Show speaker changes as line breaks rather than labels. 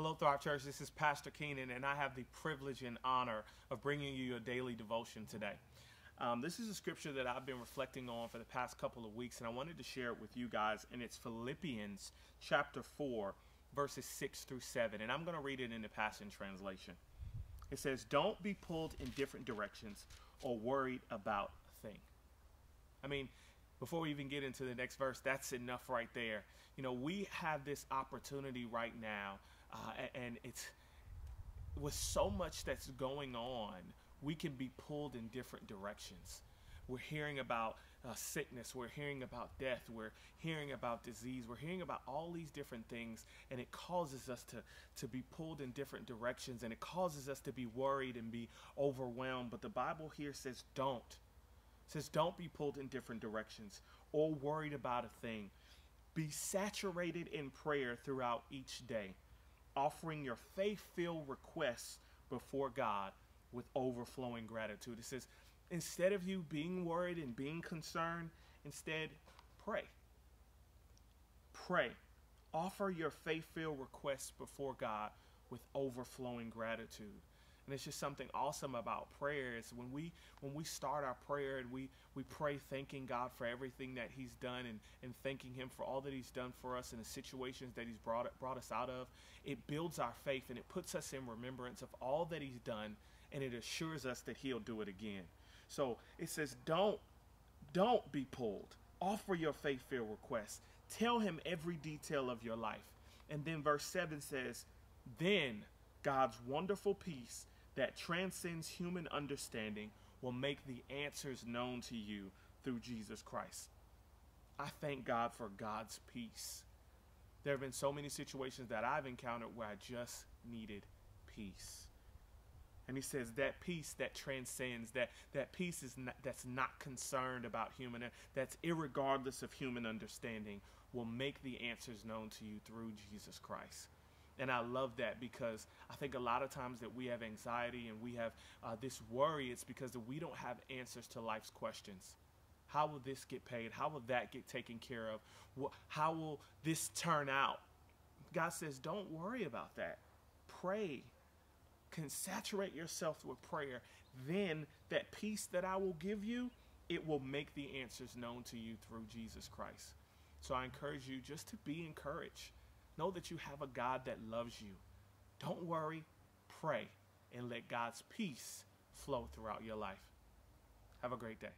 Hello, Thrive Church. This is Pastor Keenan, and I have the privilege and honor of bringing you a daily devotion today. Um, this is a scripture that I've been reflecting on for the past couple of weeks, and I wanted to share it with you guys. And it's Philippians chapter 4, verses 6 through 7. And I'm going to read it in the Passion Translation. It says, Don't be pulled in different directions or worried about a thing. I mean, before we even get into the next verse, that's enough right there. You know, we have this opportunity right now uh, and it's with so much that's going on, we can be pulled in different directions. We're hearing about uh, sickness, we're hearing about death, we're hearing about disease, we're hearing about all these different things, and it causes us to, to be pulled in different directions and it causes us to be worried and be overwhelmed. But the Bible here says, don't. It says, don't be pulled in different directions or worried about a thing. Be saturated in prayer throughout each day offering your faith filled requests before God with overflowing gratitude. It says, instead of you being worried and being concerned, instead pray. Pray. Offer your faith filled requests before God with overflowing gratitude. And it's just something awesome about prayer is when we when we start our prayer and we we pray thanking God for everything that He's done and, and thanking Him for all that He's done for us and the situations that He's brought brought us out of, it builds our faith and it puts us in remembrance of all that He's done and it assures us that He'll do it again. So it says, Don't don't be pulled. Offer your faith filled request. Tell him every detail of your life. And then verse 7 says, Then God's wonderful peace that transcends human understanding will make the answers known to you through Jesus Christ. I thank God for God's peace. There have been so many situations that I've encountered where I just needed peace. And he says that peace that transcends, that, that peace is not, that's not concerned about human, that's irregardless of human understanding, will make the answers known to you through Jesus Christ. And I love that because I think a lot of times that we have anxiety and we have uh, this worry, it's because we don't have answers to life's questions. How will this get paid? How will that get taken care of? How will this turn out? God says, don't worry about that. Pray. Can saturate yourself with prayer. Then that peace that I will give you, it will make the answers known to you through Jesus Christ. So I encourage you just to be encouraged. Know that you have a God that loves you. Don't worry, pray, and let God's peace flow throughout your life. Have a great day.